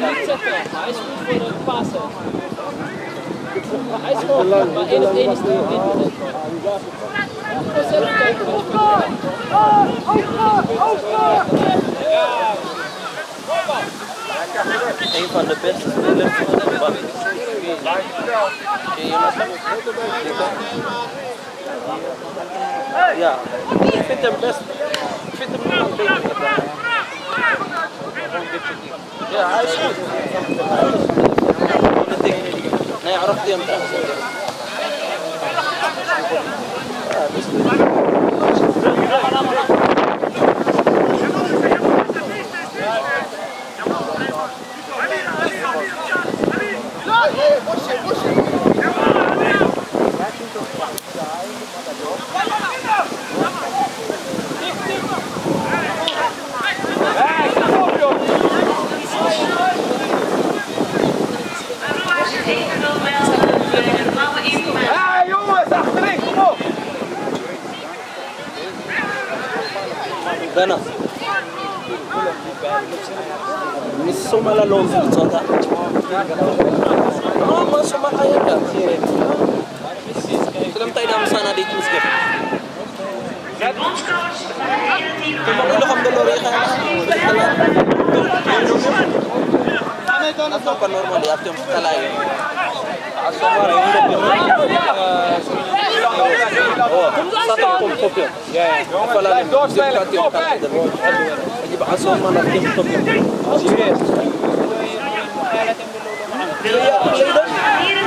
hem niet zetten. Hij is goed voor de passen. Maar hij is gewoon, maar één op één is niet goed. Je kan doen. Een van de beste spelers van de bak. Ja, ik vind hem best. Ik vind hem. أنا عرفت إمتى Gana. Misy somala lomvijata. Ah, masoma kaya ka. Kailan tayo naman sana dito sa Tumakilo kang dalore ka. Ako pa normally, after yung talayo. Asomara, hindi na pinag ya. Fala ni doorspelen, top hè. Je bent zo man dat kim top ya.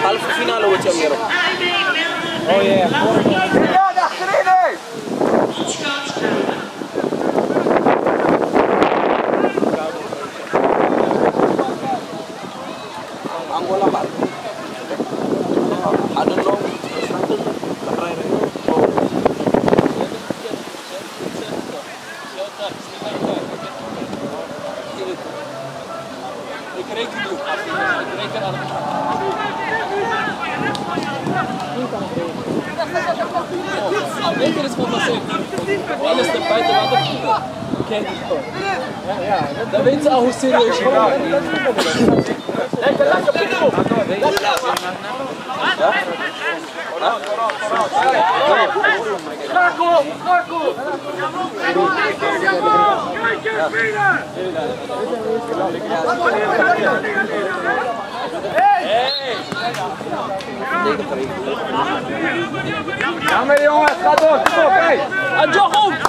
Half finale wordt je meer. Oh yeah. Ja, achterin hé! Angola ba? Ano no? Ik reken doen. Ik reken aan Reken is gewoon passeren. Alles de buitenwater. Kijk gewoon. Dan weten ze al hoe serieus je bent. Lekker, lekker, kom op! Schakel, schakel! Ja maar jongens, ga door, kom op,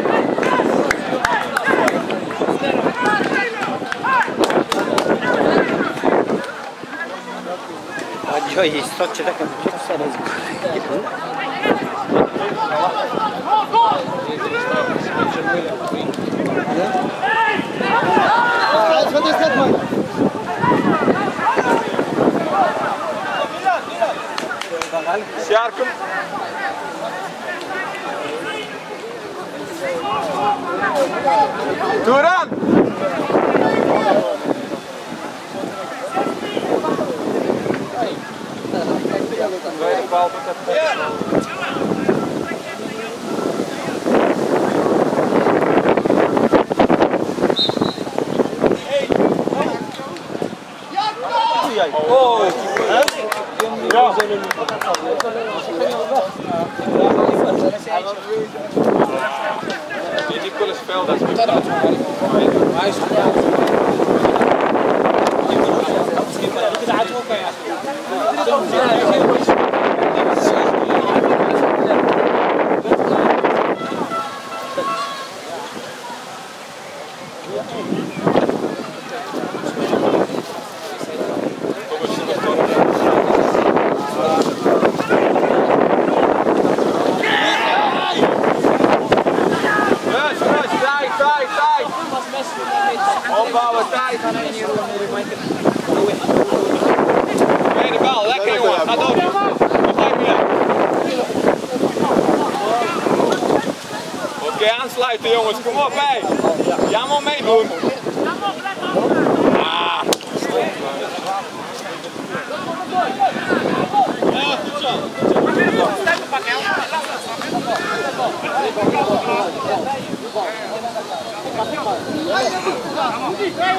hé! En Jochem, kom op! Ja, ja. Io gli sto cercando di pensare Wat is dat man? Sjarkum. Duran! Tweede bal met het Oh, Ja. Die Nicolas Veldas. Rush, rush, tijd, tijd, tijd. Opbouwen. Kom op hé. Ja maar meedoen. Ah.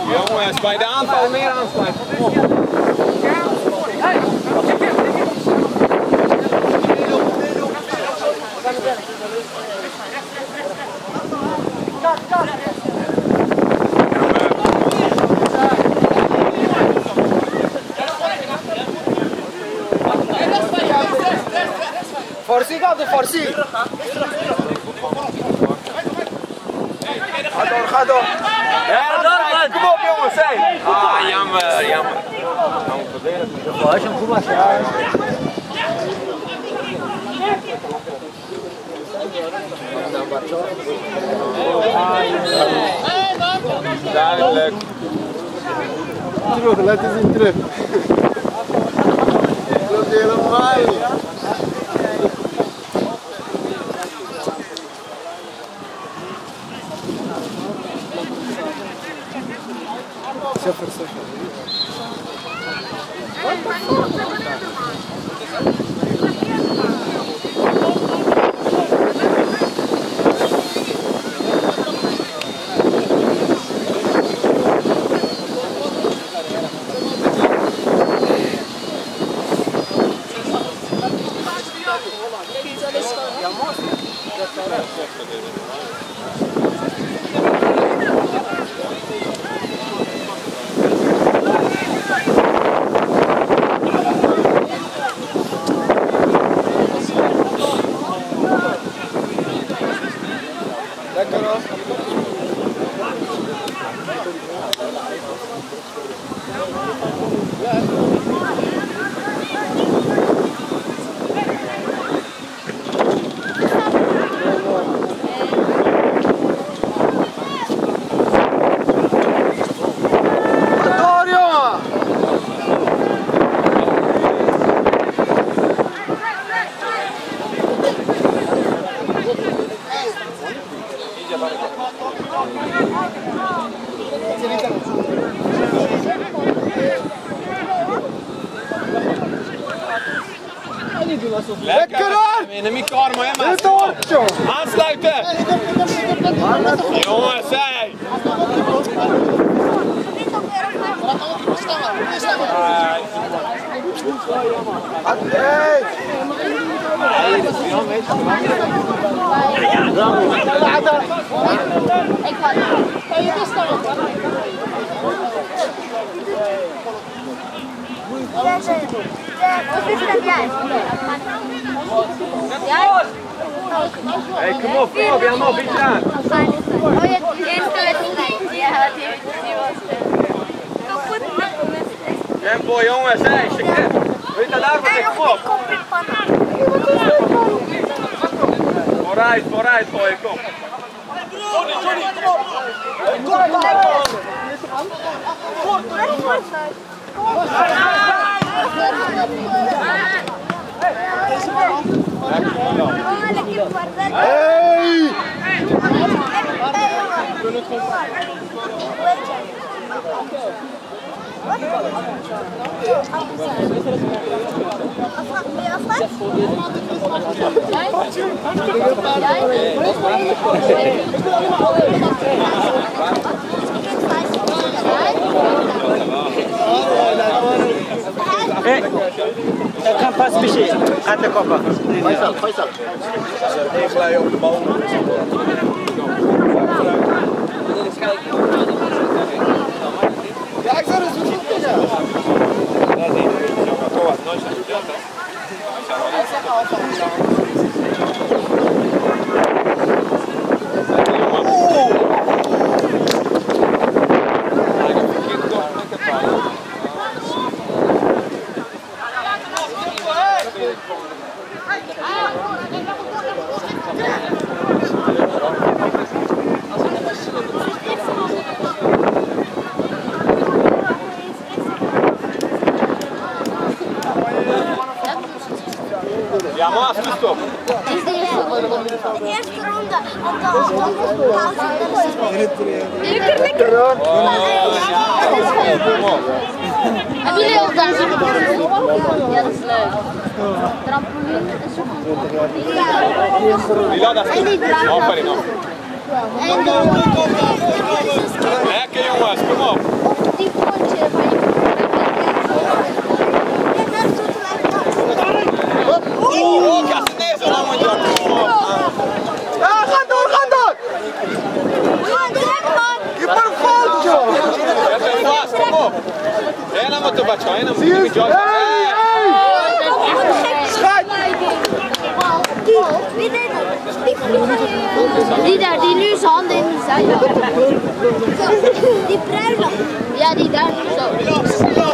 Jongens, bij de aanval meer aansluiten. Kom op. Farsi kaldı Farsi. Ga door. Ja, door, Kom op jongens, hé. Ah, jammer, jammer. Duidelijk. Terug, laat eens in terug. Dat is helemaal. Lekker hoor. In de micro armen, hè Dit man. hoort jongen! Aansluiten. Jongens, hé. Hey! Ik ga Kan je dus staan? Wat is dat jij? Jij? Hey, kom op, kom op. Ja, maar beetje aan. Oh, je. Tempo, jongens, hé. Shakir. Weet je daar ik kom op? Vooruit, vooruit, gooi, kom. Nein? Hey! Kan pas bir şey. Hadi kopa. Faysal, Faysal. Glij op de bal. Ja, ik zou eens goed ja. Ja, maar afgestop. De eerste ronde, want dan Lekker, lekker. Hebben jullie? Ja, dat is leuk. Trampoline, is ook eenIla, dat is goed. draait Oh. En. Lekker jongens, kom op. Of die pontje waar je... Oh, je door, ga door! Je bent fout! Zet hem vast, kom op. Je? Schat! Die daar, die nu zijn handen in had. Die bruine. Ja, die daar zo.